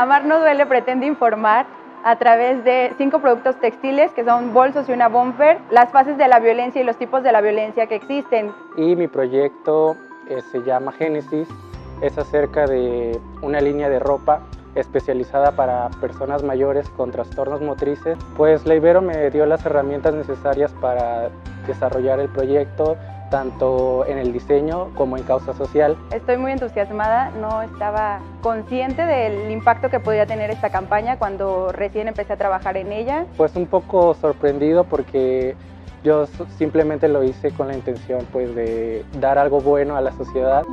Amar no duele pretende informar a través de cinco productos textiles que son bolsos y una bumper, las fases de la violencia y los tipos de la violencia que existen. Y mi proyecto eh, se llama Génesis, es acerca de una línea de ropa especializada para personas mayores con trastornos motrices. Pues la Ibero me dio las herramientas necesarias para desarrollar el proyecto tanto en el diseño como en causa social. Estoy muy entusiasmada, no estaba consciente del impacto que podía tener esta campaña cuando recién empecé a trabajar en ella. Pues un poco sorprendido porque yo simplemente lo hice con la intención pues de dar algo bueno a la sociedad.